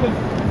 Good.